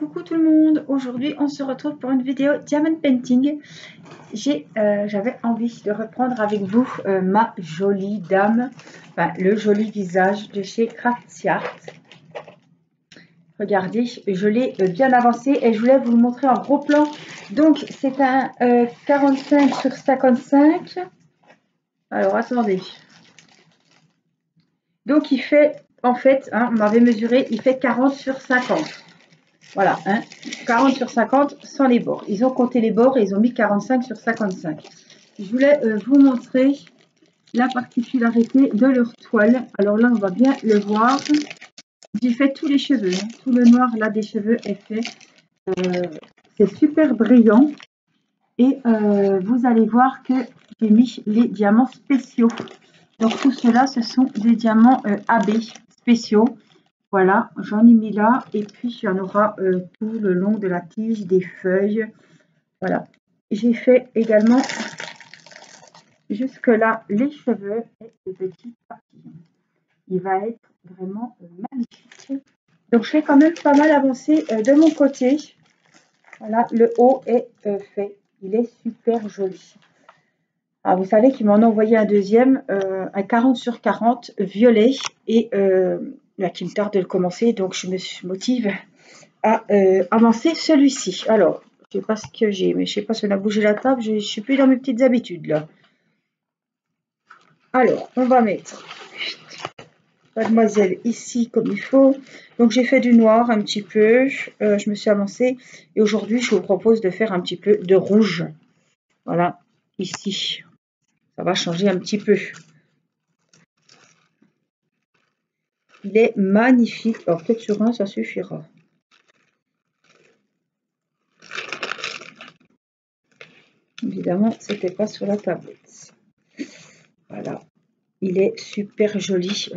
coucou tout le monde, aujourd'hui on se retrouve pour une vidéo Diamond Painting. Euh, j'avais envie de reprendre avec vous euh, ma jolie dame, le joli visage de chez Craftsart. Regardez, je l'ai euh, bien avancé et je voulais vous le montrer en gros plan. Donc c'est un 45 sur 55. Alors attendez. Donc il fait, en fait, hein, on m'avait mesuré, il fait 40 sur 50. Voilà, hein, 40 sur 50 sans les bords. Ils ont compté les bords et ils ont mis 45 sur 55. Je voulais euh, vous montrer la particularité de leur toile. Alors là, on va bien le voir. J'ai fait tous les cheveux. Hein. Tout le noir là des cheveux est fait. Euh, c'est super brillant. Et euh, vous allez voir que j'ai mis les diamants spéciaux. Donc tout cela, ce sont des diamants AB spéciaux. Voilà, j'en ai mis là et puis il y en aura euh, tout le long de la tige, des feuilles. Voilà, j'ai fait également jusque là les cheveux et les petits papillons. Il va être vraiment magnifique. Donc je vais quand même pas mal avancer euh, de mon côté. Voilà, le haut est euh, fait. Il est super joli. Ah, vous savez qu'ils m'en ont envoyé un deuxième, un 40 sur 40 violet et qui me tarde de le commencer, donc je me motive à euh, avancer celui-ci. Alors, je sais pas ce que j'ai, mais je sais pas si on a bougé la table, je, ne suis plus dans mes petites habitudes là. Alors, on va mettre mademoiselle ici comme il faut. Donc j'ai fait du noir un petit peu, euh, je me suis avancée et aujourd'hui je vous propose de faire un petit peu de rouge. Voilà, ici. Ça va changer un petit peu. Il est magnifique. Alors peut-être sur un, ça suffira. Évidemment, c'était pas sur la tablette. Voilà. Il est super joli.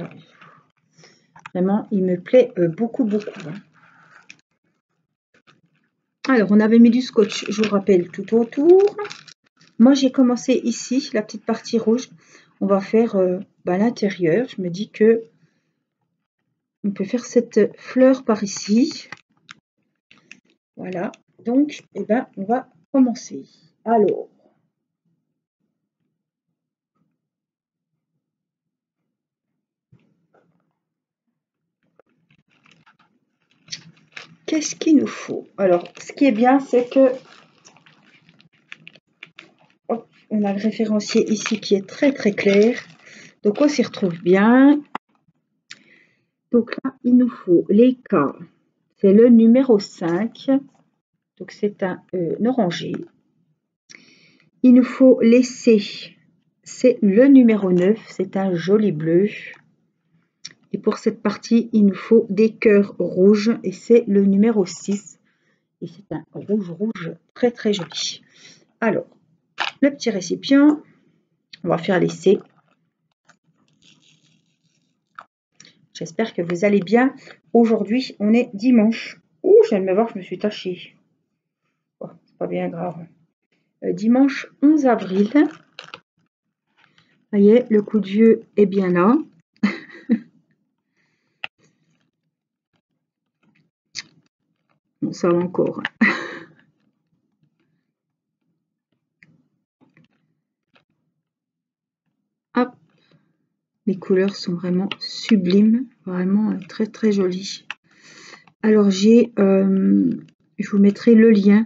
Vraiment, il me plaît euh, beaucoup, beaucoup. Hein. Alors, on avait mis du scotch, je vous rappelle, tout autour. Moi, j'ai commencé ici, la petite partie rouge. On va faire euh, bah, l'intérieur. Je me dis que on peut faire cette fleur par ici. Voilà. Donc, eh ben, on va commencer. Alors, qu'est-ce qu'il nous faut? Alors, ce qui est bien, c'est que on a le référencier ici qui est très très clair. Donc, on s'y retrouve bien. Donc là, il nous faut les K. C'est le numéro 5. Donc c'est un, euh, orangé. Il nous faut les. C'est le numéro 9. C'est un joli bleu. Et pour cette partie, il nous faut des cœurs rouges. Et c'est le numéro 6. Et c'est un rouge rouge très très joli. Alors, le petit récipient. On va faire les C. J'espère que vous allez bien. Aujourd'hui, on est dimanche. Ouh, je viens de me voir, je me suis tachée. Oh, c'est pas bien grave. Euh, dimanche 11 avril. Ça y est, le coup de vieux est bien là. bon, ça va encore. Les couleurs sont vraiment sublimes, vraiment euh, très très jolies. Alors j'ai, euh, je vous mettrai le lien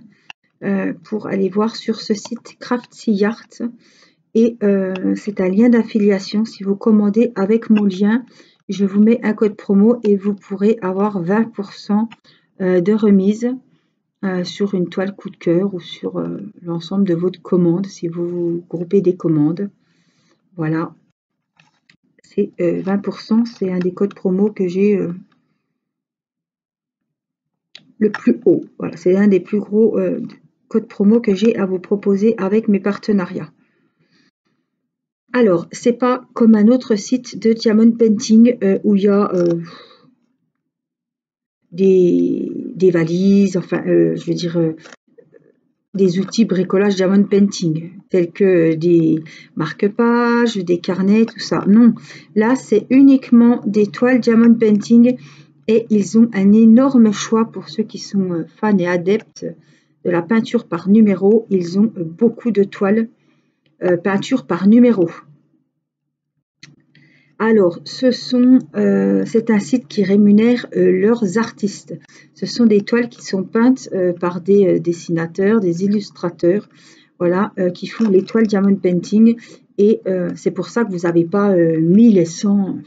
euh, pour aller voir sur ce site Craftsy Art. Et c'est un lien d'affiliation. Si vous commandez avec mon lien, je vous mets un code promo et vous pourrez avoir 20% de remise sur une toile coup de cœur ou sur l'ensemble de votre commande si vous groupez des commandes. Voilà, 20%, euh, c'est un des codes promo que j'ai euh, le plus haut. Voilà, c'est un des plus gros euh, codes promo que j'ai à vous proposer avec mes partenariats. Alors, c'est pas comme un autre site de Diamond Painting où il y a des, des, valises, enfin, je veux dire, des outils bricolage diamond painting, tels que des marque-pages, des carnets, tout ça. Non, là, c'est uniquement des toiles diamond painting Et ils ont un énorme choix pour ceux qui sont fans et adeptes de la peinture par numéro. Ils ont beaucoup de toiles peinture par numéro. Alors, euh, c'est un site qui rémunère euh, leurs artistes. Ce sont des toiles qui sont peintes euh, par des dessinateurs, des illustrateurs, voilà, qui font les toiles diamond painting. Et c'est pour ça que vous n'avez pas 1100,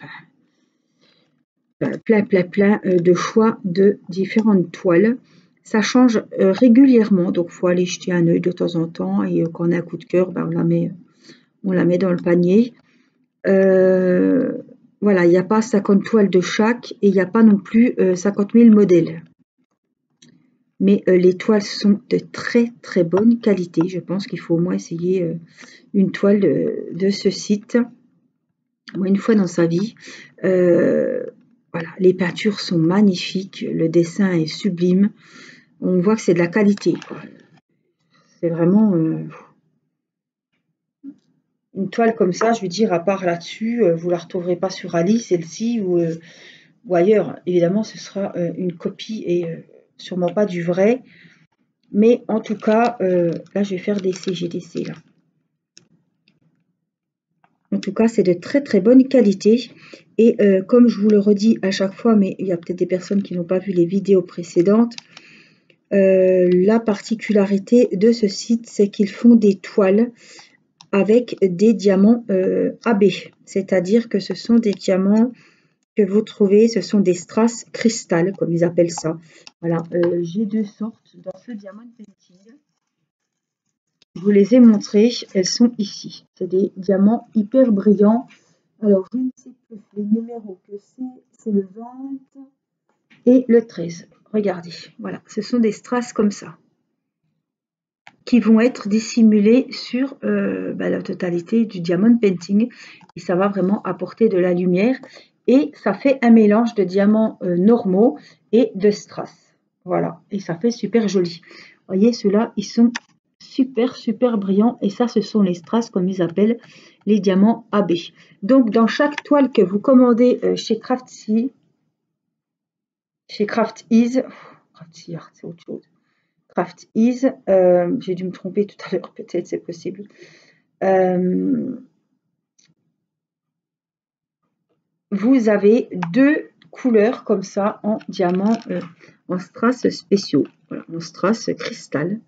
plein, plein, plein de choix de différentes toiles. Ça change régulièrement, donc il faut aller jeter un œil de temps en temps. Et quand on a un coup de cœur, ben, on la met dans le panier. Euh, voilà, il n'y a pas 50 toiles de chaque et il n'y a pas non plus 50 euh, 000 modèles. Mais euh, les toiles sont de très très bonne qualité. Je pense qu'il faut au moins essayer une toile de, ce site, une fois dans sa vie. voilà, les peintures sont magnifiques, le dessin est sublime. On voit que c'est de la qualité. C'est vraiment une toile comme ça, je veux dire, à part là-dessus, euh, vous la retrouverez pas sur Ali, celle-ci, ou, euh, ailleurs. Évidemment, ce sera euh, une copie et sûrement pas du vrai. Mais en tout cas, là, je vais faire des CGDC, là. En tout cas, c'est de très très bonne qualité. Et comme je vous le redis à chaque fois, mais il y a peut-être des personnes qui n'ont pas vu les vidéos précédentes, la particularité de ce site, c'est qu'ils font des toiles avec des diamants euh, AB, c'est-à-dire que ce sont des diamants que vous trouvez, ce sont des strass cristal, comme ils appellent ça. Voilà, euh, j'ai deux sortes dans ce diamant painting. Je vous les ai montrées, elles sont ici. C'est des diamants hyper brillants. Alors, je ne sais plus les numéros que c'est. C'est le 20 et le 13. Regardez, voilà, ce sont des strass comme ça qui vont être dissimulés sur euh, bah, la totalité du diamond painting. Et ça va vraiment apporter de la lumière et ça fait un mélange de diamants euh, normaux et de strass. Voilà. Et ça fait super joli. Vous voyez ceux-là ils sont super super brillants. Et ça ce sont les strass comme ils appellent les diamants AB donc dans chaque toile que vous commandez euh, chez Craftsy chez Craft Ease c'est autre chose Craft Is. Euh, j'ai dû me tromper tout à l'heure, peut-être, c'est possible. Euh, vous avez deux couleurs comme ça en diamant, euh, en strass spéciaux, en strass cristal,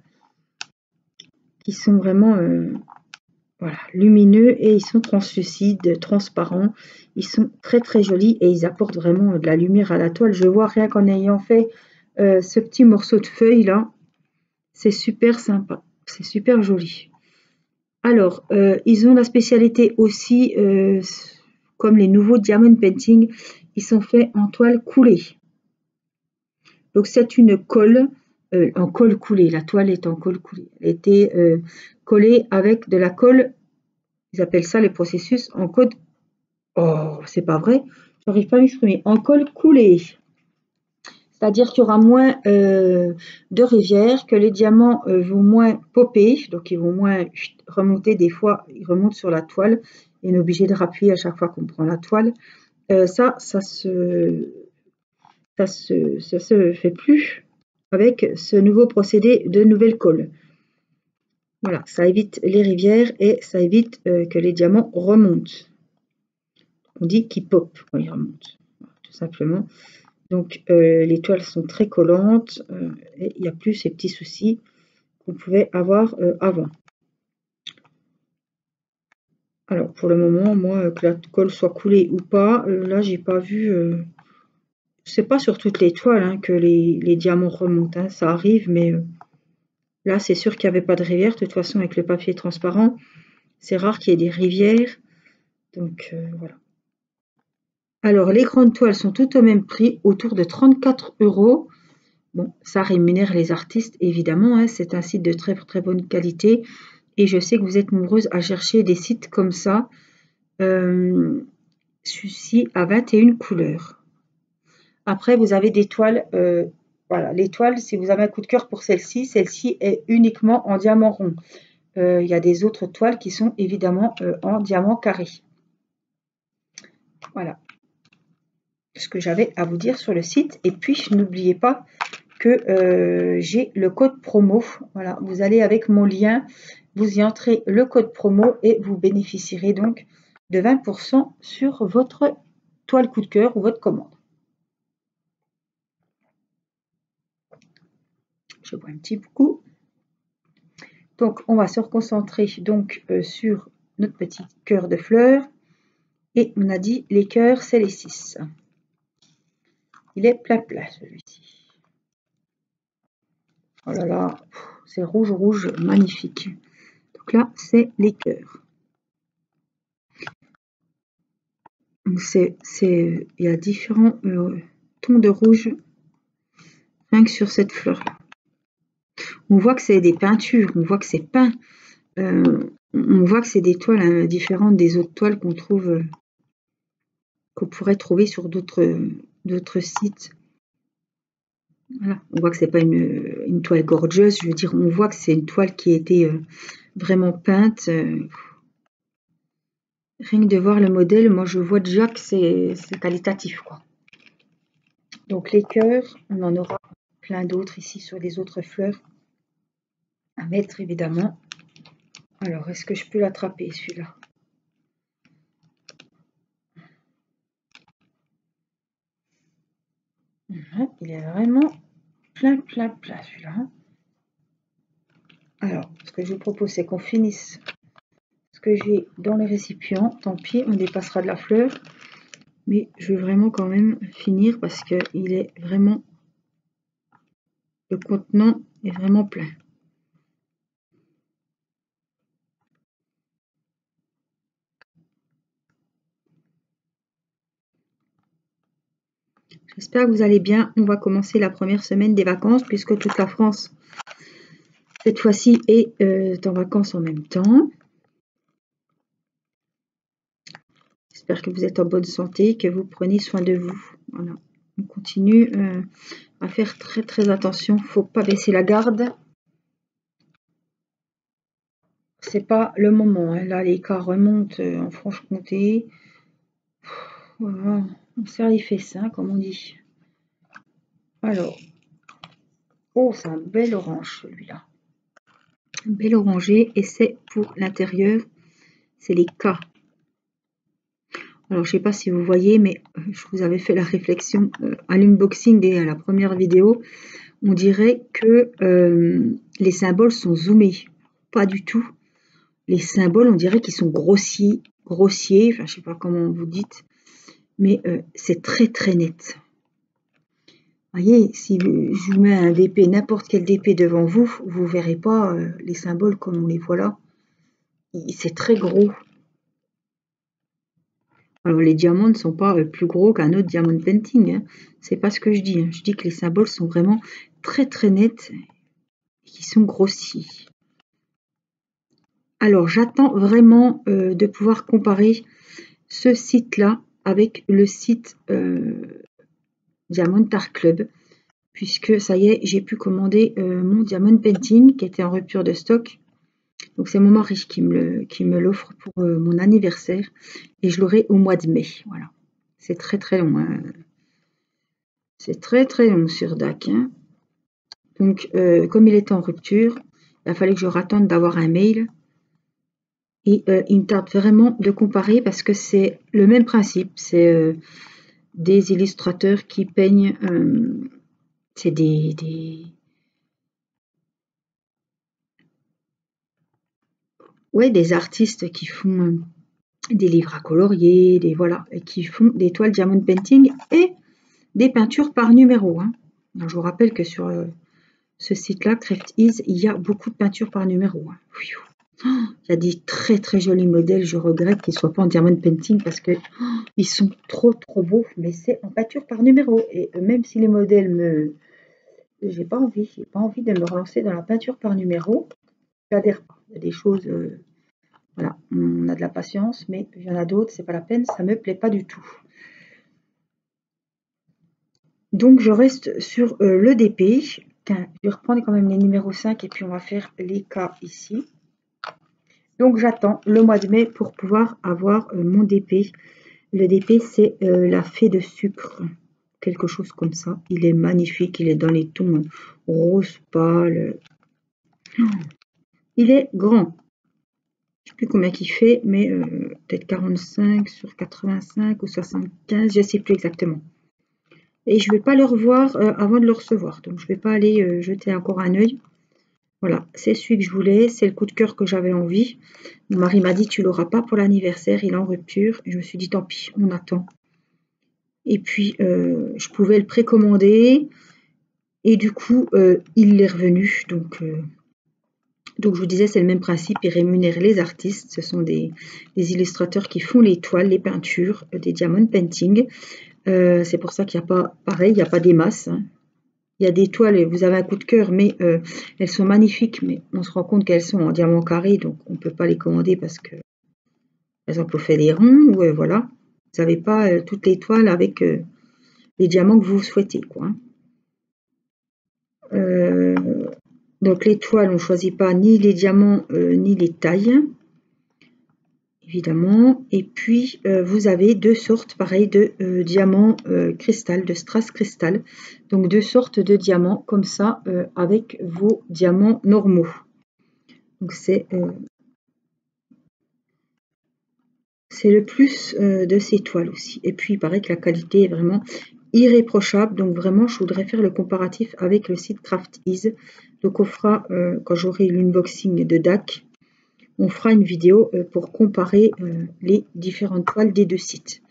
qui sont vraiment lumineux et ils sont translucides, transparents. Ils sont très très jolis et ils apportent vraiment de la lumière à la toile. Je vois rien qu'en ayant fait ce petit morceau de feuille là, c'est super sympa, c'est super joli. Alors, euh, ils ont la spécialité aussi, euh, comme les nouveaux Diamond Painting, ils sont faits en toile coulée. Donc, c'est une colle, euh, en colle coulée. La toile est en colle coulée. Elle été collée avec de la colle, ils appellent ça les processus en code. Oh, c'est pas vrai, j'arrive pas à m'exprimer. En colle coulée. C'est-à-dire qu'il y aura moins euh, de rivières, que les diamants euh, vont moins popper, donc ils vont moins remonter. Des fois, ils remontent sur la toile et on est obligé de rappuyer à chaque fois qu'on prend la toile. Euh, ça, ça se, ça se, se fait plus avec ce nouveau procédé de nouvelle colle. Voilà, ça évite les rivières et ça évite que les diamants remontent. On dit qu'ils pop quand ils remontent, tout simplement. Donc euh, les toiles sont très collantes euh, il n'y a plus ces petits soucis qu'on pouvait avoir euh, avant. Alors pour le moment, moi, que la colle soit coulée ou pas, là j'ai pas vu, c'est pas sur toutes les toiles hein, que les, diamants remontent, hein. ça arrive, mais là c'est sûr qu'il n'y avait pas de rivière, de toute façon avec le papier transparent, c'est rare qu'il y ait des rivières, donc voilà. Alors, les grandes toiles sont toutes au même prix, autour de 34 euros. Bon, ça rémunère les artistes, évidemment. Hein. c'est un site de très très bonne qualité. Et je sais que vous êtes nombreuses à chercher des sites comme ça. Euh, Celui-ci à 21 couleurs. Après, vous avez des toiles. Euh, voilà, les toiles, si vous avez un coup de cœur pour celle-ci, celle-ci est uniquement en diamant rond. Euh, il y a des autres toiles qui sont évidemment en diamant carré. Voilà. Ce que j'avais à vous dire sur le site. Et puis, n'oubliez pas que euh, j'ai le code promo. Voilà, vous allez avec mon lien, vous y entrez le code promo et vous bénéficierez donc de 20% sur votre toile coup de cœur ou votre commande. Je bois un petit coup. Donc, on va se reconcentrer donc euh, sur notre petit cœur de fleurs. Et on a dit les cœurs, c'est les 6. Il est plein plein celui-ci. Oh là c'est rouge rouge, magnifique. Donc là, c'est les cœurs. C'est, il y a différents euh, tons de rouge rien que sur cette fleur. On voit que c'est des peintures, on voit que c'est peint. Euh, on voit que c'est des toiles hein, différentes des autres toiles qu'on trouve, euh, qu'on pourrait trouver sur d'autres d'autres sites. On voit que c'est pas une, toile gorgeuse, je veux dire, on voit que c'est une toile qui a été euh, vraiment peinte. rien que de voir le modèle, moi je vois déjà que c'est qualitatif. Quoi. Donc les cœurs, on en aura plein d'autres ici sur les autres fleurs à mettre évidemment. Alors, est-ce que je peux l'attraper celui-là? Il est vraiment plein, plein, plein celui-là. Alors, ce que je vous propose, c'est qu'on finisse ce que j'ai dans les récipients. Tant pis, on dépassera de la fleur. Mais je veux vraiment quand même finir parce qu'il est vraiment... Le contenant est vraiment plein. J'espère que vous allez bien. On va commencer la première semaine des vacances puisque toute la France, cette fois-ci, est euh, en vacances en même temps. J'espère que vous êtes en bonne santé, que vous prenez soin de vous. Voilà. On continue euh, à faire très très attention. Il ne faut pas baisser la garde. C'est pas le moment. Hein. Là, les cas remontent euh, en Franche-Comté. Voilà. On sert les fessins, comme on dit. Alors, oh, c'est un bel orange celui-là. Un bel orangé, et c'est pour l'intérieur, c'est les cas. Alors, je ne sais pas si vous voyez, mais euh, je vous avais fait la réflexion euh, à l'unboxing et à la première vidéo. On dirait que euh, les symboles sont zoomés. Pas du tout. Les symboles, on dirait qu'ils sont grossiers, grossiers, enfin, je ne sais pas comment vous dites mais euh, c'est très très net. Voyez, si je vous mets un DP, n'importe quel DP devant vous, vous verrez pas euh, les symboles comme on les voit là. C'est très gros. Alors les diamants ne sont pas euh, plus gros qu'un autre diamond painting. Hein. C'est pas ce que je dis. Hein. Je dis que les symboles sont vraiment très très nets et qui sont grossis. Alors j'attends vraiment de pouvoir comparer ce site-là avec le site euh, Diamond Art Club, puisque ça y est, j'ai pu commander euh, mon Diamond Painting qui était en rupture de stock. Donc c'est mon mari qui me l'offre pour euh, mon anniversaire et je l'aurai au mois de mai. Voilà. C'est très très long. Hein. C'est très très long sur DAC. Hein. Donc comme il était en rupture, il a fallu que je rattende d'avoir un mail et euh, il me tarde vraiment de comparer parce que c'est le même principe. C'est euh, des illustrateurs qui peignent, euh, c'est des, ouais, des artistes qui font des livres à colorier, des voilà, qui font des toiles diamond painting et des peintures par numéro. Hein. je vous rappelle que sur ce site-là, Craft Is, il y a beaucoup de peintures par numéro. Hein. Il y a des très très jolis modèles. Je regrette qu'ils ne soient pas en diamond painting parce que ils sont trop trop beaux. Mais c'est en peinture par numéro. Et même si les modèles me... J'ai pas envie. J'ai pas envie de me relancer dans la peinture par numéro. J'adhère pas. Il y a des choses... Euh, voilà, on a de la patience. Mais il y en a d'autres, c'est pas la peine. Ça me plaît pas du tout. Donc je reste sur euh, le DP. Je vais reprendre quand même les numéros 5 et puis on va faire les cas ici. Donc j'attends le mois de mai pour pouvoir avoir euh, mon DP Le DP, c'est la fée de sucre. Quelque chose comme ça. Il est magnifique. Il est dans les tons rose pâle. Il est grand. Je ne sais plus combien il fait, mais peut-être 45 sur 85 ou 75. Je ne sais plus exactement. Et je ne vais pas le revoir avant de le recevoir. Donc, je ne vais pas aller jeter encore un œil. Voilà, c'est celui que je voulais, c'est le coup de cœur que j'avais envie. Mon mari m'a dit tu l'auras pas pour l'anniversaire, il est en rupture. Je me suis dit tant pis, on attend. Et puis euh, je pouvais le précommander. Et du coup, euh, il est revenu. Donc, euh, donc je vous disais, c'est le même principe. Ils rémunèrent les artistes. Ce sont des, illustrateurs qui font les toiles, les peintures, des diamond painting. c'est pour ça qu'il n'y a pas, pareil, il n'y a pas des masses. Hein. Il y a des toiles, vous avez un coup de cœur, mais euh, elles sont magnifiques, mais on se rend compte qu'elles sont en diamant carré, donc on ne peut pas les commander parce que, par exemple, on fait des ronds, ou euh, voilà. Vous n'avez pas euh, toutes les toiles avec les diamants que vous souhaitez, quoi. donc les toiles, on ne choisit pas ni les diamants, ni les tailles évidemment. Et puis, euh, vous avez deux sortes, pareil, de euh, diamants euh, cristal, de strass cristal. Donc, deux sortes de diamants comme ça, avec vos diamants normaux. Donc, c'est c'est le plus de ces toiles aussi. Et puis, il paraît que la qualité est vraiment irréprochable. Donc, vraiment, je voudrais faire le comparatif avec le site Craft Ease. Donc, on fera, quand j'aurai l'unboxing de DAC, on fera une vidéo euh, pour comparer euh, les différentes toiles des deux sites.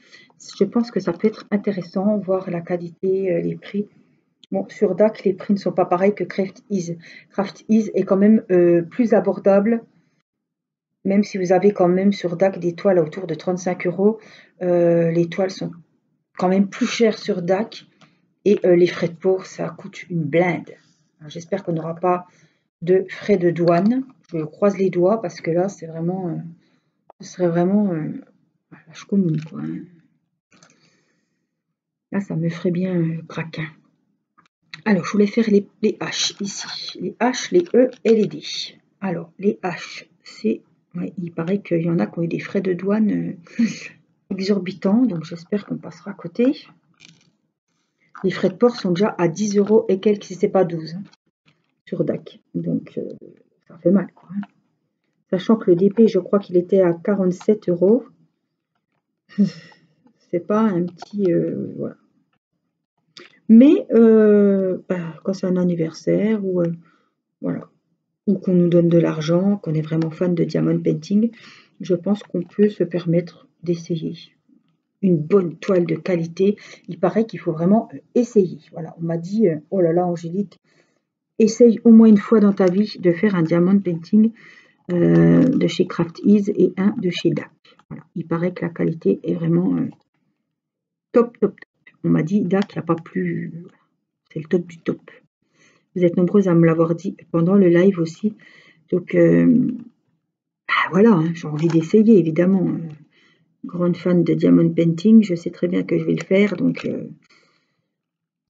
Je pense que ça peut être intéressant, voir la qualité, euh, les prix. Bon, sur DAC, les prix ne sont pas pareils que Craft Ease. Craft Ease est quand même plus abordable, même si vous avez quand même sur DAC des toiles autour de 35 euros. les toiles sont quand même plus chères sur DAC et les frais de port, ça coûte une blinde. J'espère qu'on n'aura pas de frais de douane je croise les doigts parce que là, c'est vraiment, euh, ce serait vraiment euh, commune, quoi. Hein. Là, ça me ferait bien euh, craquer. Alors, je voulais faire les, H ici. Les H, les E et les D. Alors, les H, c'est... il paraît qu'il y en a qui ont eu des frais de douane exorbitants, donc j'espère qu'on passera à côté. Les frais de port sont déjà à 10 euros et quelques, si ce n'est pas 12, hein, sur DAC. Donc, fait mal. Hein. Sachant que le DP, je crois qu'il était à 47 euros. C'est pas un petit... Euh, voilà. Mais euh, bah, quand c'est un anniversaire ou euh, voilà ou qu'on nous donne de l'argent, qu'on est vraiment fan de diamond painting, je pense qu'on peut se permettre d'essayer une bonne toile de qualité. Il paraît qu'il faut vraiment essayer. Voilà, on m'a dit, oh là là, Angélique, essaye au moins une fois dans ta vie de faire un diamond painting euh, de chez Craft Ease et un de chez DAC. Il paraît que la qualité est vraiment euh, top, top, top. On m'a dit DAC, il n'y a pas plus... C'est le top du top. Vous êtes nombreuses à me l'avoir dit pendant le live aussi. Donc, euh, bah, voilà, hein, j'ai envie d'essayer, évidemment. Grande fan de Diamond Painting, je sais très bien que je vais le faire. Donc,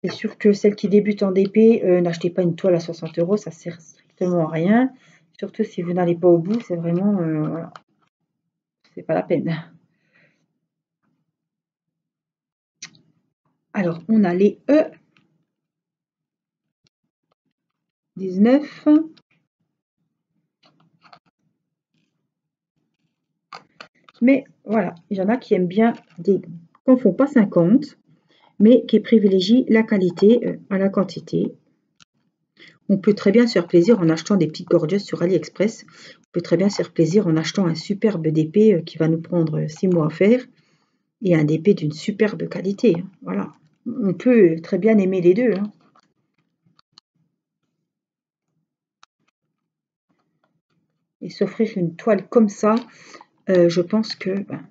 c'est sûr que celles qui débutent en DP, euh, n'achetez pas une toile à 60 euros, ça sert strictement à rien. Surtout si vous n'allez pas au bout, c'est vraiment, euh, voilà, c'est pas la peine. Alors, on a les E. 19. Mais voilà, il y en a qui aiment bien des qu'on ne font pas 50 mais qui privilégie la qualité euh, à la quantité. On peut très bien se faire plaisir en achetant des petites gorgeous sur AliExpress. On peut très bien se faire plaisir en achetant un superbe DP euh, qui va nous prendre 6 mois à faire et un DP d'une superbe qualité. Hein. Voilà. On peut très bien aimer les deux. Hein. Et s'offrir une toile comme ça, euh, je pense que ben,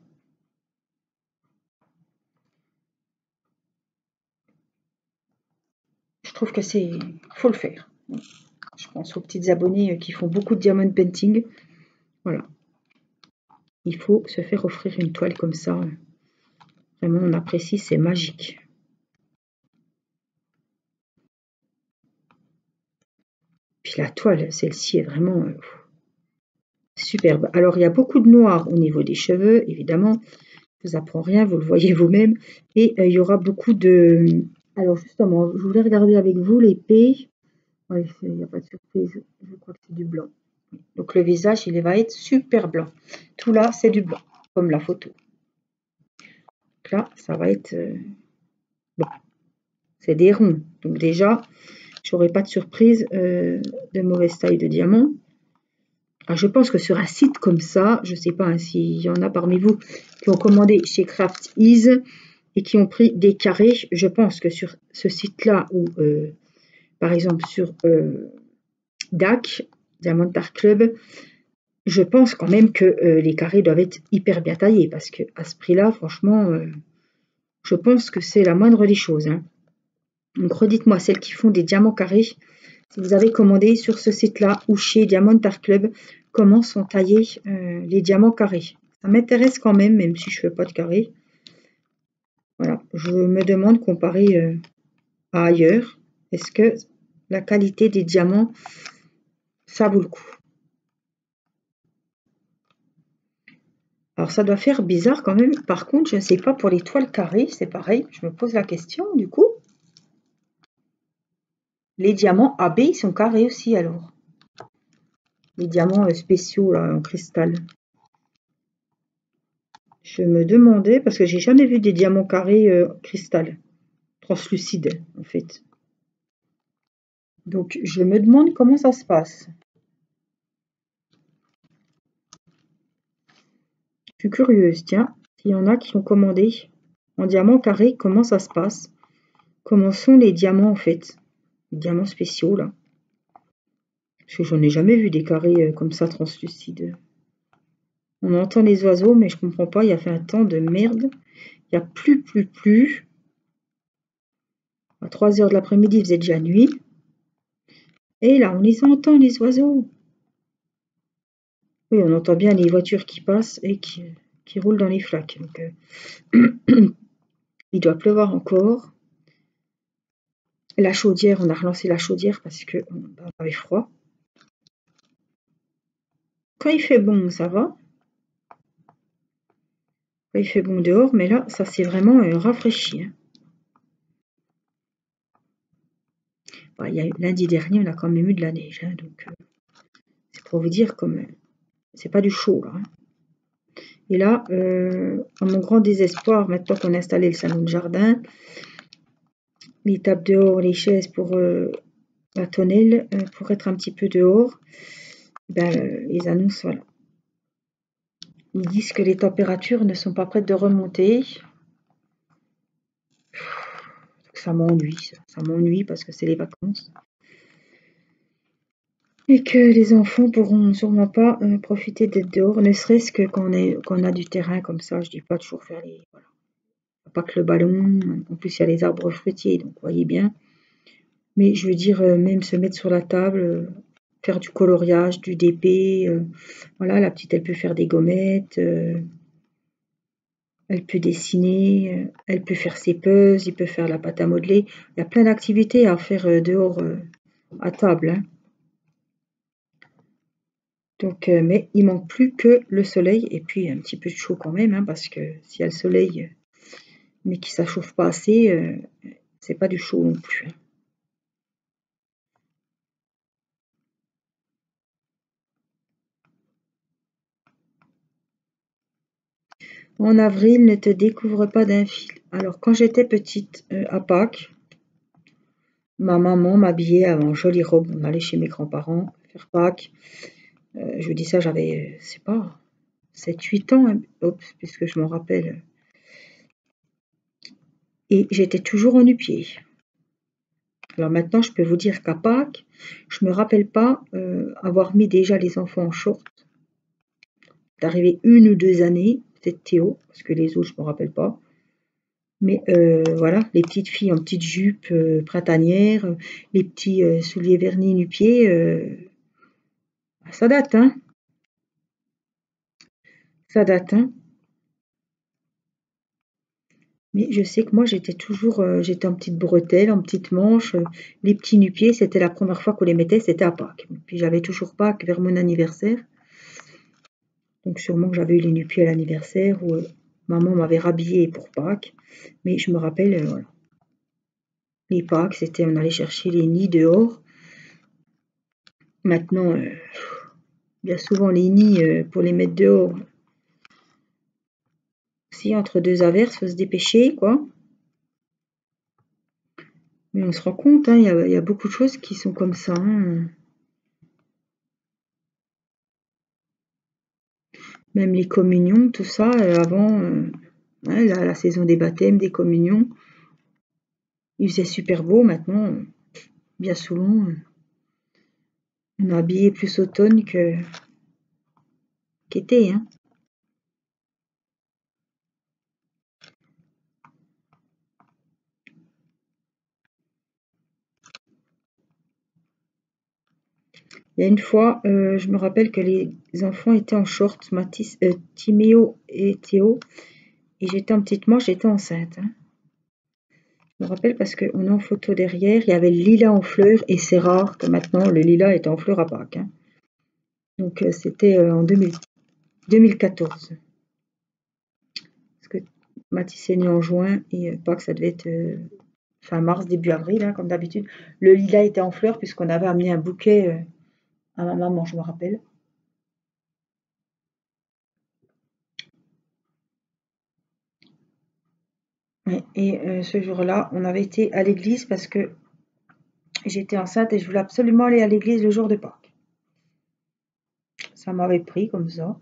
trouve que c'est faut le faire. Je pense aux petits abonnés qui font beaucoup de diamond painting. Voilà. Il faut se faire offrir une toile comme ça. Vraiment, on apprécie, c'est magique. Puis la toile, celle-ci est vraiment euh, superbe. Alors, il y a beaucoup de noir au niveau des cheveux, évidemment. Je vous apprends rien, vous le voyez vous-même. Et il y aura beaucoup de... Alors justement, je voulais regarder avec vous l'épée. il n'y a pas de surprise. Je crois que c'est du blanc. Donc le visage, il va être super blanc. Tout là, c'est du blanc, comme la photo. Donc là, ça va être... bon, c'est des ronds. Donc déjà, j'aurai pas de surprise euh, de mauvaise taille de diamant. Alors je pense que sur un site comme ça, je ne sais pas hein, s'il y en a parmi vous qui ont commandé chez Craft Ease et qui ont pris des carrés. Je pense que sur ce site-là, ou euh, par exemple sur euh, DAC, Diamond Dark Club, je pense quand même que les carrés doivent être hyper bien taillés parce que à ce prix-là, franchement, je pense que c'est la moindre des choses. Hein. Donc redites-moi, celles qui font des diamants carrés, si vous avez commandé sur ce site-là ou chez Diamond Art Club, comment sont taillés euh, les diamants carrés? Ça m'intéresse quand même, même si je ne fais pas de carré. Voilà, je me demande comparé euh, à ailleurs, est-ce que la qualité des diamants, ça vaut le coup? Alors ça doit faire bizarre quand même. Par contre, je ne sais pas pour les toiles carrées, c'est pareil. Je me pose la question du coup. Les diamants AB, ils sont carrés aussi alors. Les diamants euh, spéciaux en cristal. Je me demandais, parce que j'ai jamais vu des diamants carrés euh, cristal, translucides en fait. Donc je me demande comment ça se passe. Je suis curieuse, tiens, s'il y en a qui ont commandé en diamant carré, comment ça se passe? Comment sont les diamants en fait? Diamants spéciaux là. Parce que j'en ai jamais vu des carrés euh, comme ça translucides. On entend les oiseaux, mais je comprends pas. Il y a fait un temps de merde. Il y a plus, plus, plus. À 3 heures de l'après-midi, il faisait déjà nuit. Et là, on les entend, les oiseaux. Oui, on entend bien les voitures qui passent et qui, roulent dans les flaques. Euh, il doit pleuvoir encore. La chaudière, on a relancé la chaudière parce qu'on avait froid. Quand il fait bon, ça va. Il fait bon dehors, mais là, ça s'est vraiment euh, rafraîchi. Hein. il y a, lundi dernier, on a quand même eu de la neige. Hein, donc, euh, c'est pour vous dire comme c'est pas du chaud. Là, hein. Et là, euh, à mon grand désespoir, maintenant qu'on a installé le salon de jardin, les tables dehors, les chaises pour euh, la tonnelle, euh, pour être un petit peu dehors, ben, euh, ils annoncent, voilà. Ils disent que les températures ne sont pas prêtes de remonter. Ça m'ennuie, ça, m'ennuie parce que c'est les vacances. Et que les enfants pourront sûrement pas profiter d'être dehors, ne serait-ce que quand on, a du terrain comme ça. Je dis pas toujours faire les pas que le ballon. En plus, il y a les arbres fruitiers, donc voyez bien. Mais je veux dire, euh, même se mettre sur la table, euh, faire du coloriage, du DP. Euh, voilà, la petite, elle peut faire des gommettes. elle peut dessiner, elle peut faire ses puzzles, il peut faire la pâte à modeler. Il y a plein d'activités à faire dehors à table. Hein. Donc, mais il manque plus que le soleil et puis un petit peu de chaud quand même, hein, parce que s'il y a le soleil, mais qui ne chauffe pas assez, euh, c'est pas du chaud non plus. Hein. En avril, ne te découvre pas d'un fil. Alors, quand j'étais petite euh, à Pâques, ma maman m'habillait en jolie robe. On allait chez mes grands-parents faire Pâques. Euh, je vous dis ça, j'avais, c'est pas, 7-8 ans, hein. puisque je m'en rappelle et j'étais toujours en nu-pied. Alors maintenant, je peux vous dire qu'à Pâques, je ne me rappelle pas euh, avoir mis déjà les enfants en short. D'arriver une ou deux années, peut-être Théo, parce que les autres, je ne me rappelle pas. Mais euh, voilà, les petites filles en petites jupes euh, printanières, les petits souliers vernis nu-pieds, ça date, hein Ça date, hein mais je sais que moi, j'étais toujours, euh, j'étais en petite bretelle, en petite manche. Euh, les petits nu-pieds, c'était la première fois qu'on les mettait, c'était à Pâques. Puis j'avais toujours Pâques vers mon anniversaire. Donc sûrement que j'avais eu les nu-pieds à l'anniversaire ou euh, Maman m'avait rhabillé pour Pâques. Mais je me rappelle, euh, voilà. Les Pâques, c'était on allait chercher les nids dehors. Maintenant, euh, bien souvent les nids euh, pour les mettre dehors. Si entre deux averses, faut se dépêcher, quoi. Mais on se rend compte, hein, il y, a beaucoup de choses qui sont comme ça. Hein. Même les communions, tout ça, euh, avant, euh, la, saison des baptêmes, des communions, il faisait super beau. Maintenant, bien souvent, on est habillé plus automne que qu'été. Hein. Il y a une fois, euh, je me rappelle que les enfants étaient en short, Mathis, euh, Timéo et Théo, et j'étais en petite manche, j'étais enceinte. Hein. Je me rappelle parce qu'on est en photo derrière, il y avait le lilas en fleurs, et c'est rare que maintenant le lilas est en fleurs à Pâques. Hein. Donc euh, c'était en 2014. Parce que Mathis est né en juin, et Pâques, ça devait être fin mars, début avril, hein, comme d'habitude. Le lilas était en fleurs, puisqu'on avait amené un bouquet à ma maman, je me rappelle. Et euh, ce jour-là, on avait été à l'église parce que j'étais enceinte et je voulais absolument aller à l'église le jour de Pâques. Ça m'avait pris comme ça.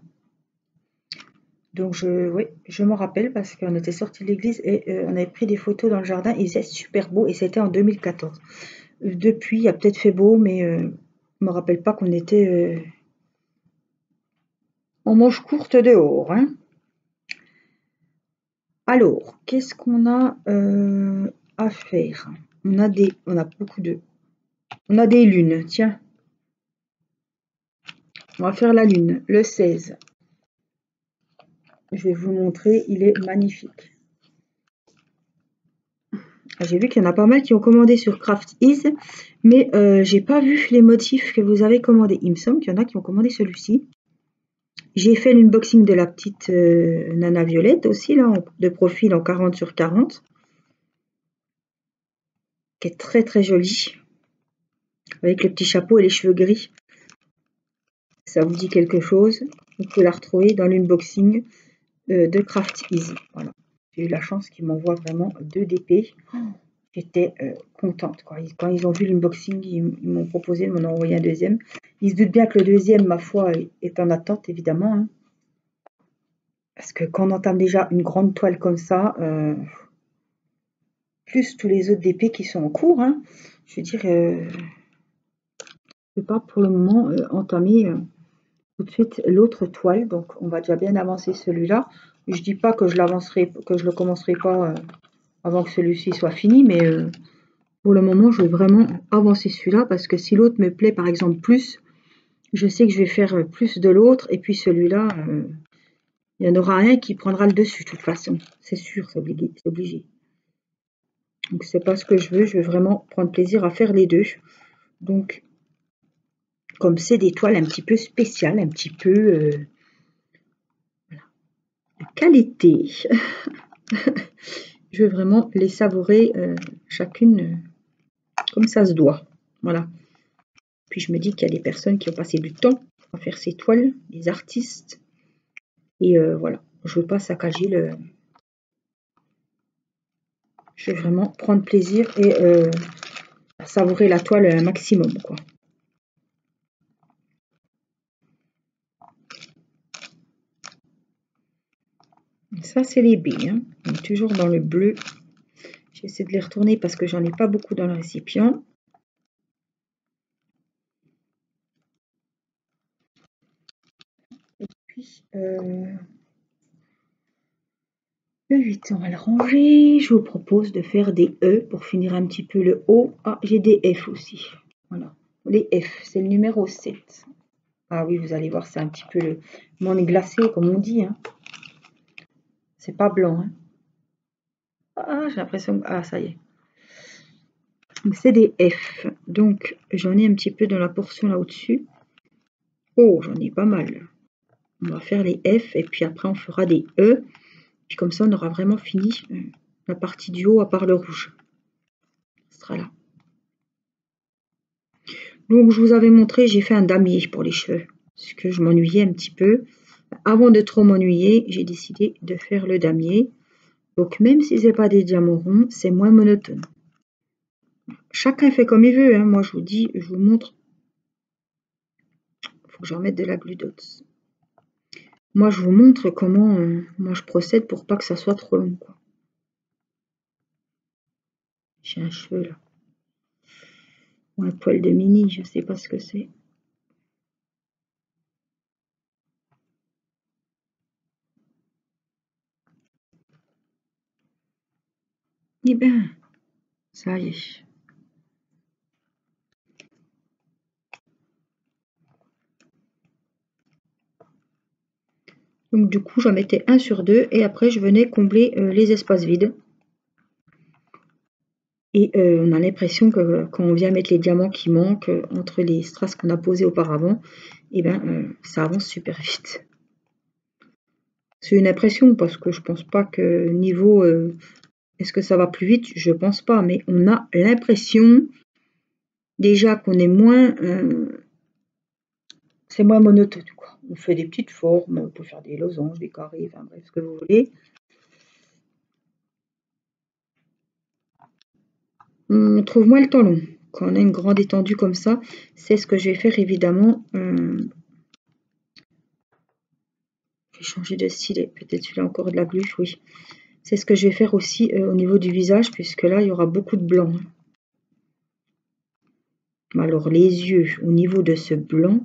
Donc je, oui, je me rappelle parce qu'on était sorti de l'église et euh, on avait pris des photos dans le jardin. Il faisait super beau et c'était en 2014. Depuis, il a peut-être fait beau, mais euh, me rappelle pas qu'on était euh, en manche courte dehors. Hein. Alors, qu'est-ce qu'on a euh, à faire? On a des, on a beaucoup de, on a des lunes. Tiens, on va faire la lune, le 16. Je vais vous montrer, il est magnifique. J'ai vu qu'il y en a pas mal qui ont commandé sur Craft Ease, mais euh, j'ai pas vu les motifs que vous avez commandés. Il me semble qu'il y en a qui ont commandé celui-ci. J'ai fait l'unboxing de la petite euh, Nana Violette aussi, là, de profil en 40 sur 40. Qui est très très jolie. Avec le petit chapeau et les cheveux gris. Ça vous dit quelque chose? Vous pouvez la retrouver dans l'unboxing euh, de Craft Easy. Voilà la chance qu'ils m'envoient vraiment deux DP. J'étais euh, contente. Quand ils ont vu l'unboxing, ils, m'ont proposé de m'en envoyer un deuxième. Ils se doutent bien que le deuxième, ma foi, est en attente, évidemment. Hein. Parce que quand on entame déjà une grande toile comme ça, euh, plus tous les autres DP qui sont en cours, hein, je veux dire, euh, je ne pas pour le moment entamer tout de suite l'autre toile. Donc, on va déjà bien avancer celui-là. Je dis pas que je l'avancerai, que je le commencerai pas euh, avant que celui-ci soit fini, mais euh, pour le moment, je vais vraiment avancer celui-là parce que si l'autre me plaît, par exemple, plus, je sais que je vais faire euh, plus de l'autre et puis celui-là, il y en aura un qui prendra le dessus de toute façon. C'est sûr, c'est obligé, obligé. Donc c'est pas ce que je veux, je veux vraiment prendre plaisir à faire les deux. Donc, comme c'est des toiles un petit peu spéciales, un petit peu qualité. je veux vraiment les savourer euh, chacune euh, comme ça se doit. Voilà. Puis je me dis qu'il y a des personnes qui ont passé du temps à faire ces toiles, des artistes. Et euh, voilà, je veux pas saccager le... Je veux vraiment prendre plaisir et savourer la toile un maximum. quoi. Ça, c'est les billes. Hein. toujours dans le bleu. J'essaie de les retourner parce que j'en ai pas beaucoup dans le récipient. Et puis, euh, le 8, on va le ranger. Je vous propose de faire des E pour finir un petit peu le haut. Ah, j'ai des F aussi. Voilà. Les F, c'est le numéro 7. Ah oui, vous allez voir, c'est un petit peu le monde glacé, comme on dit. Hein. Pas blanc. Hein. Ah, j'ai l'impression... Ah, ça y est. C'est des F. Donc, j'en ai un petit peu dans la portion là au-dessus. Oh, j'en ai pas mal. On va faire les F et puis après on fera des E. Puis comme ça, on aura vraiment fini euh, la partie du haut à part le rouge. Ce sera là. Donc, je vous avais montré, j'ai fait un damier pour les cheveux. Parce que je m'ennuyais un petit peu. Avant de trop m'ennuyer, j'ai décidé de faire le damier. Donc, même si ce n'est pas des diamants ronds, c'est moins monotone. Chacun fait comme il veut. Hein. Moi, je vous dis, je vous montre. Il faut que je remette de la gludote. Moi, je vous montre comment euh, moi je procède pour pas que ça soit trop long. J'ai un cheveu là. Ou un poil de mini, je sais pas ce que c'est. Eh bien, ça y est. Donc du coup, j'en mettais un sur deux et après je venais combler euh, les espaces vides. Et euh, on a l'impression que quand on vient mettre les diamants qui manquent euh, entre les strass qu'on a posés auparavant, et eh ben, ça avance super vite. C'est une impression parce que je pense pas que niveau est-ce que ça va plus vite? Je pense pas, mais on a l'impression déjà qu'on est moins c'est moins monotone on fait des petites formes, on peut faire des losanges, des carrés, enfin bref, ce que vous voulez. On trouve moins le temps long. Quand on a une grande étendue comme ça, c'est ce que je vais faire évidemment. Euh, je vais changer de style, peut-être celui-là encore de la glu, oui. C'est ce que je vais faire aussi euh, au niveau du visage, puisque là, il y aura beaucoup de blanc. Alors, les yeux, au niveau de ce blanc,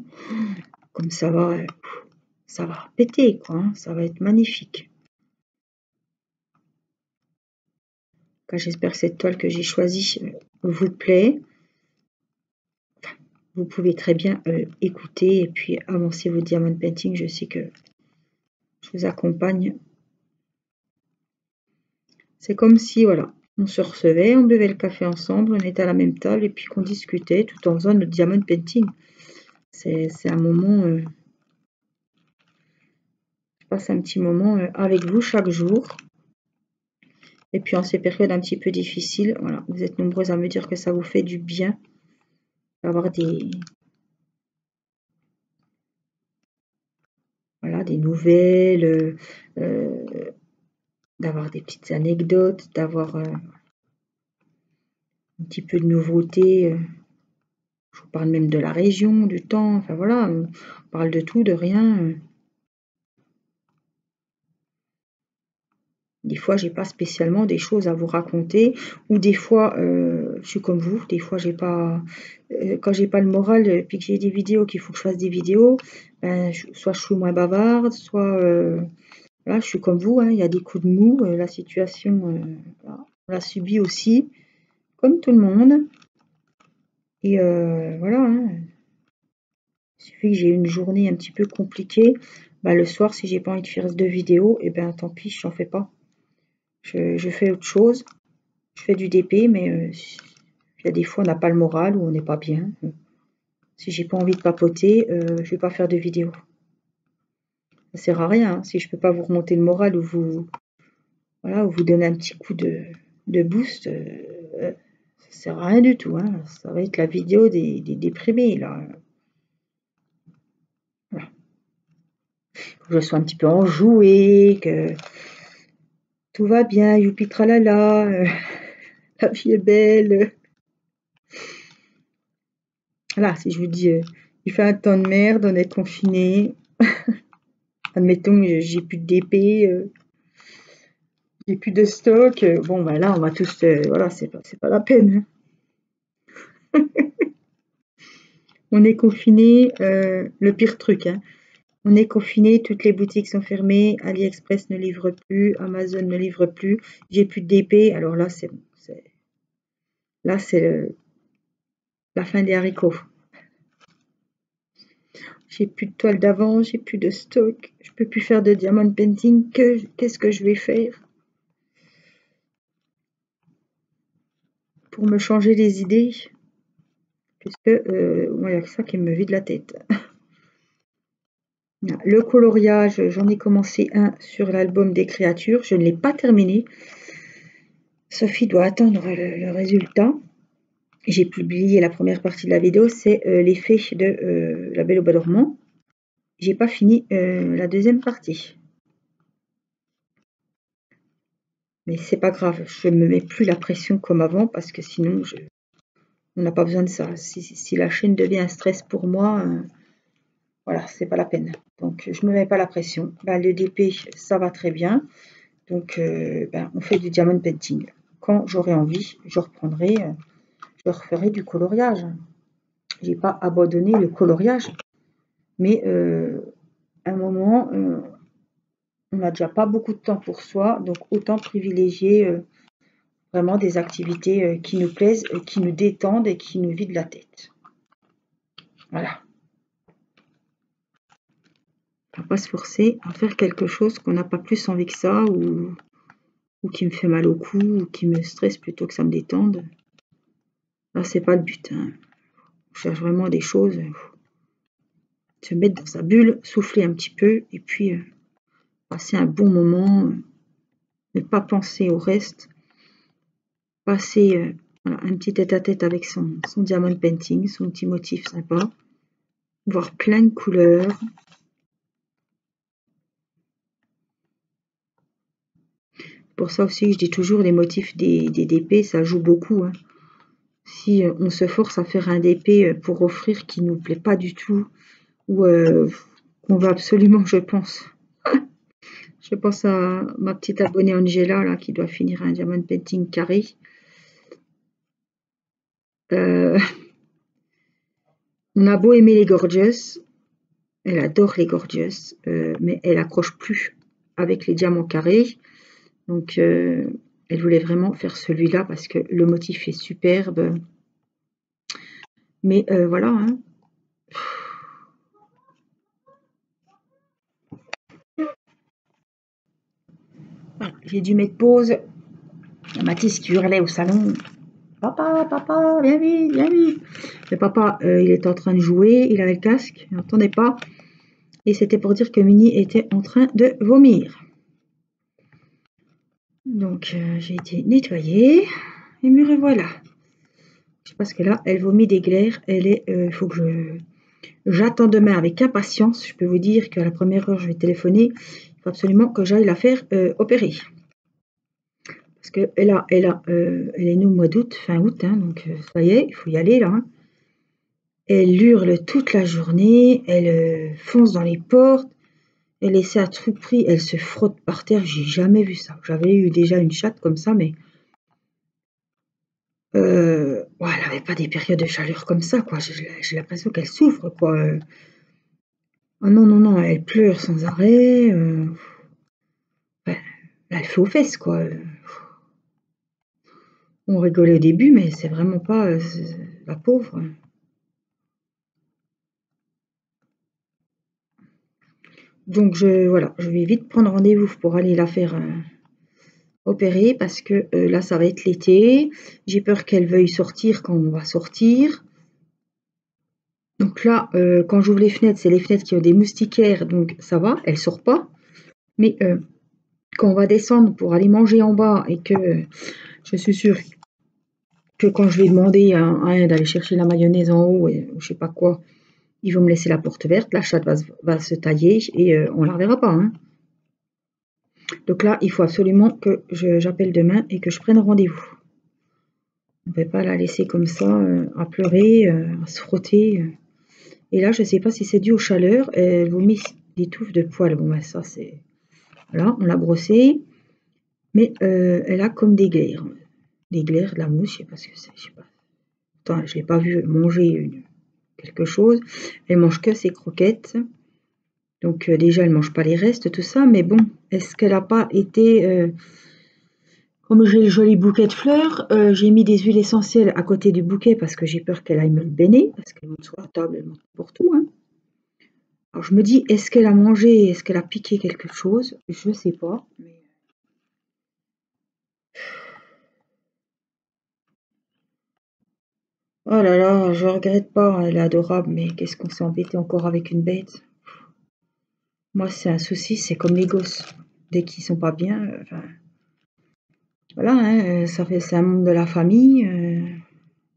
comme ça va, ça va péter, quoi. Hein. ça va être magnifique. J'espère que cette toile que j'ai choisie euh, vous plaît. Vous pouvez très bien euh, écouter et puis avancer vos diamond painting. Je sais que je vous accompagne. C'est comme si, voilà, on se recevait, on buvait le café ensemble, on était à la même table et puis qu'on discutait tout en faisant notre diamond painting. C'est un moment, euh, je passe un petit moment euh, avec vous chaque jour. Et puis en ces périodes un petit peu difficiles, voilà, vous êtes nombreux à me dire que ça vous fait du bien d'avoir des, voilà, des nouvelles, euh, d'avoir des petites anecdotes, d'avoir un petit peu de nouveautés. Je vous parle même de la région, du temps, enfin voilà, on parle de tout, de rien. Des fois, j'ai pas spécialement des choses à vous raconter, ou des fois, euh, je suis comme vous. Des fois, j'ai pas, euh, quand j'ai pas le moral, et puis que j'ai des vidéos, qu'il faut que je fasse des vidéos, ben, soit je suis moins bavarde, soit, euh, là, je suis comme vous. Hein, il y a des coups de mou. la situation, on l'a subi aussi, comme tout le monde. Et euh, voilà, hein. il suffit que j'ai une journée un petit peu compliquée. Bah, le soir, si j'ai pas envie de faire deux vidéos, et eh ben tant pis, je n'en fais pas. Je, fais autre chose. Je fais du DP, mais euh, il y a des fois, on n'a pas le moral ou on n'est pas bien. Si j'ai pas envie de papoter, euh, je vais pas faire de vidéo. Ça sert à rien. Si je peux pas vous remonter le moral ou vous, voilà, ou vous donner un petit coup de, boost, ça sert à rien du tout. Hein. Ça va être la vidéo des, déprimés, là. Que je sois un petit peu enjoué, que tout va bien, youpi tralala, euh, la vie est belle. Voilà, si je vous dis, euh, il fait un temps de merde, on est confiné. Admettons, j'ai plus DP, euh, j'ai plus de stock. Bon, ben là, on va tous. Euh, voilà, c'est pas, pas la peine. Hein. on est confiné. Euh, le pire truc, hein. On est confiné, toutes les boutiques sont fermées, AliExpress ne livre plus, Amazon ne livre plus, j'ai plus DP, alors là c'est là c'est la fin des haricots. J'ai plus de toile d'avant, j'ai plus de stock, je peux plus faire de diamond painting, qu'est-ce que je vais faire? Pour me changer les idées, puisque euh, il y a ça qui me vide la tête. Le coloriage, j'en ai commencé un sur l'album des créatures. Je ne l'ai pas terminé. Sophie doit attendre le, résultat. J'ai publié la première partie de la vidéo, c'est euh, l'effet de euh, La Belle au Bas dormant. J'ai pas fini euh, la deuxième partie. Mais c'est pas grave, je me mets plus la pression comme avant parce que sinon on n'a pas besoin de ça. Si, la chaîne devient un stress pour moi, voilà, c'est pas la peine. Donc, je me mets pas la pression. Ben, le DP, ça va très bien. Donc, ben, on fait du diamond painting. Quand j'aurai envie, je reprendrai, je referai du coloriage. Je n'ai pas abandonné le coloriage. Mais euh, à un moment, on n'a déjà pas beaucoup de temps pour soi. Donc, autant privilégier vraiment des activités qui nous plaisent, qui nous détendent et qui nous vident la tête. Voilà ne pas se forcer à faire quelque chose qu'on n'a pas plus envie que ça ou, ou qui me fait mal au cou ou qui me stresse plutôt que ça me détende. Là, c'est pas le but. Hein. On cherche vraiment des choses. Se mettre dans sa bulle, souffler un petit peu et puis euh, passer un bon moment. ne pas penser au reste. Passer euh, un petit tête-à-tête avec son, diamond painting, son petit motif sympa. Voir plein de couleurs, Pour ça aussi, je dis toujours, les motifs des, DP, ça joue beaucoup. Hein. Si euh, on se force à faire un DP euh, pour offrir qui ne nous plaît pas du tout, ou euh, qu'on va absolument, je pense. je pense à ma petite abonnée Angela, là, qui doit finir un diamond painting carré. on a beau aimer les gorgeous, elle adore les gorgeous, mais elle accroche plus avec les diamants carrés. Donc, elle voulait vraiment faire celui-là parce que le motif est superbe. Mais euh, voilà. Hein. J'ai dû mettre pause. Mathis qui hurlait au salon. Papa, papa, viens vite, viens vite. Le papa, euh, il était en train de jouer, il avait le casque, il n'entendait pas. Et c'était pour dire que Mini était en train de vomir. Donc, euh, j'ai été nettoyée et me revoilà. Parce que là, elle vomit des glaires. Elle est, il euh, faut que je... J'attends demain avec impatience. Je peux vous dire qu'à la première heure, je vais téléphoner. Il faut absolument que j'aille la faire euh, opérer. Parce que elle, elle, a, elle est née au mois d'août, fin août. Hein, donc, ça y est, il faut y aller là. Hein. Elle hurle toute la journée. Elle fonce dans les portes. Elle essaie à tout prix, elle se frotte par terre. J'ai jamais vu ça. J'avais eu déjà une chatte comme ça, mais euh, elle n'avait pas des périodes de chaleur comme ça, quoi. J'ai l'impression qu'elle souffre, quoi. Ah non, non, non, elle pleure sans arrêt. Euh, elle fait aux fesses, quoi. On rigolait au début, mais c'est vraiment pas euh, la pauvre. Donc je, voilà, je vais vite prendre rendez-vous pour aller la faire euh, opérer parce que euh, là ça va être l'été. J'ai peur qu'elle veuille sortir quand on va sortir. Donc là, euh, quand j'ouvre les fenêtres, c'est les fenêtres qui ont des moustiquaires, donc ça va, elle sort pas. Mais quand on va descendre pour aller manger en bas et que je suis sûre que quand je vais demander à, un d'aller chercher la mayonnaise en haut et je sais pas quoi, ils vont me laisser la porte verte, la chatte va, se tailler et euh, on ne la reverra pas. Hein. Donc là, il faut absolument que j'appelle demain et que je prenne rendez-vous. On ne peut pas la laisser comme ça, euh, à pleurer, euh, à se frotter. Et là, je ne sais pas si c'est dû aux chaleurs. Elle vomit des touffes de poils. Bon, ben ça, c'est... Voilà, on l'a brossée. Mais elle a comme des glaires. Des glaires, de la mousse, je ne sais pas ce que c'est. Je sais pas. Attends, je ne l'ai pas vu manger une quelque chose. Elle mange que ses croquettes. Donc euh, déjà, elle mange pas les restes, tout ça. Mais bon, est-ce qu'elle n'a pas été... Euh, comme j'ai le joli bouquet de fleurs, euh, j'ai mis des huiles essentielles à côté du bouquet parce que j'ai peur qu'elle aille me le béner. Parce qu'elle monte sur la table, elle monte pour tout. Hein. Alors je me dis, est-ce qu'elle a mangé, est-ce qu'elle a piqué quelque chose? Je ne sais pas. Mais Oh là là, je regrette pas, elle est adorable, mais qu'est-ce qu'on s'est embêté encore avec une bête? Moi, c'est un souci, c'est comme les gosses. Dès qu'ils sont pas bien, euh, voilà, hein, fait, c'est un membre de la famille. Euh,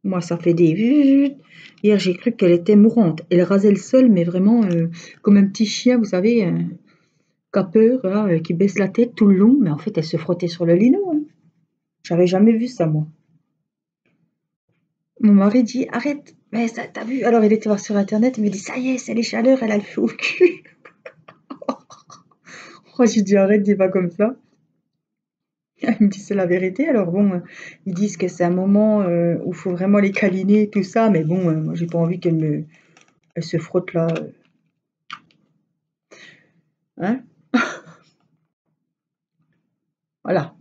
moi, ça fait des... Hier, j'ai cru qu'elle était mourante. Elle rasait le sol, mais vraiment euh, comme un petit chien, vous savez, qui a peur, qui baisse la tête tout le long. Mais en fait, elle se frottait sur le lino. Hein. J'avais jamais vu ça, moi. Mon mari dit, arrête, mais ça, t'as vu Alors, il était voir sur Internet, il me dit, ça y est, c'est les chaleurs, elle a le feu au cul. oh, j'ai dit, arrête, dis pas comme ça. Il me dit, c'est la vérité. Alors bon, ils disent que c'est un moment euh, où il faut vraiment les câliner, tout ça, mais bon, euh, moi, j'ai pas envie qu'elle me... Elle se frotte là. Hein? Voilà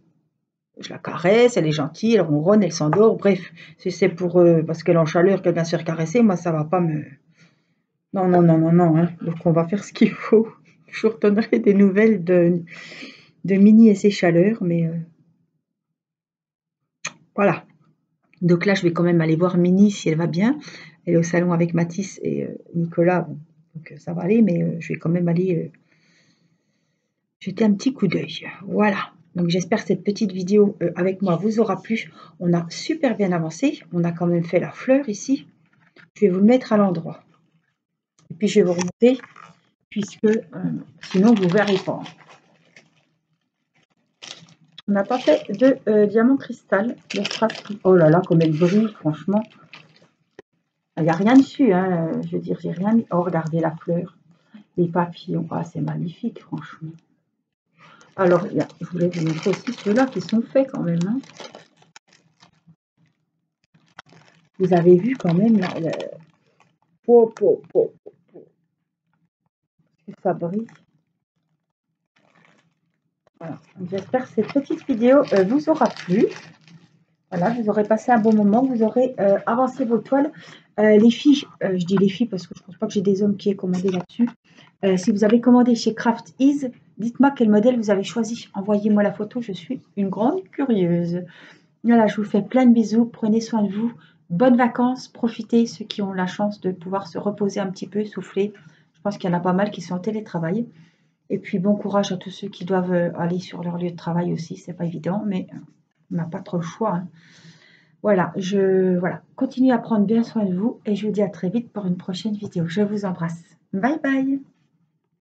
je la caresse, elle est gentille, elle ronronne, elle s'endort. Bref, si c'est pour euh, parce qu'elle est en chaleur qu'elle vient se faire caresser, moi ça va pas me. Non, non, non, non, non. Hein. Donc on va faire ce qu'il faut. Je vous redonnerai des nouvelles de, de Mini et ses chaleurs, mais euh, voilà. Donc là, je vais quand même aller voir Mini si elle va bien. Elle est au salon avec Mathis et euh, Nicolas, donc ça va aller, mais je vais quand même aller jeter un petit coup d'œil. Voilà. Donc j'espère que cette petite vidéo euh, avec moi vous aura plu. On a super bien avancé. On a quand même fait la fleur ici. Je vais vous le mettre à l'endroit. Et puis je vais vous remonter puisque euh, sinon vous ne verrez pas. On n'a pas fait de euh, diamant cristal. Oh là là, comme elle brille, franchement. Il n'y a rien dessus, hein. je veux dire, j'ai rien Oh, regardez la fleur. Les papillons, ah, c'est magnifique, franchement. Alors, je voulais vous montrer aussi ceux-là qui sont faits quand même. Hein. Vous avez vu quand même là, le... oh, ça brille. Voilà. J'espère que cette petite vidéo euh, vous aura plu. Voilà, vous aurez passé un bon moment, vous aurez euh, avancé vos toiles. Euh, les filles, je dis les filles parce que je ne pense pas que j'ai des hommes qui aient commandé là-dessus. si vous avez commandé chez Craft Ease, Dites-moi quel modèle vous avez choisi. Envoyez-moi la photo, je suis une grande curieuse. Voilà, je vous fais plein de bisous. Prenez soin de vous. Bonnes vacances. Profitez, ceux qui ont la chance de pouvoir se reposer un petit peu, souffler. Je pense qu'il y en a pas mal qui sont en télétravail. Et puis bon courage à tous ceux qui doivent euh, aller sur leur lieu de travail aussi. C'est pas évident, mais euh, on n'a pas trop le choix. Hein. Voilà, je voilà. Continuez à prendre bien soin de vous et je vous dis à très vite pour une prochaine vidéo. Je vous embrasse. Bye bye